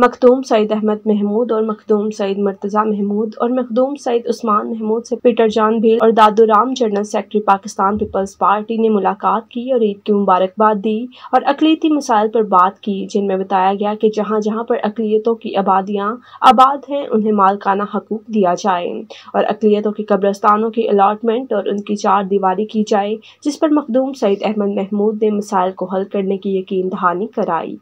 मखदूम सईद अहमद महमूद और मखदूम सईद मरतज़ा महमूद और मखदूम सईद उस्मान महमूद से पीटर जान भील और Daduram general secretary Pakistan peoples party ने मुलाकात की और ईद की मुबारकबाद दी और अकलीती मसाइल पर बात की, जिनमें बताया गया कि जहाँ जहाँ पर अकलीतों की आबादियाँ आबाद हैं, उन्हें मालकाना हकूक दिया जाए और अकलीतों के कब्रस्तानों की अलाटमेंट और उनकी चार दीवारी की जाए, जिस पर मखदूम सईद अहमद महमूद ने मिसाइल को हल करने की यकीन दहानी कराई।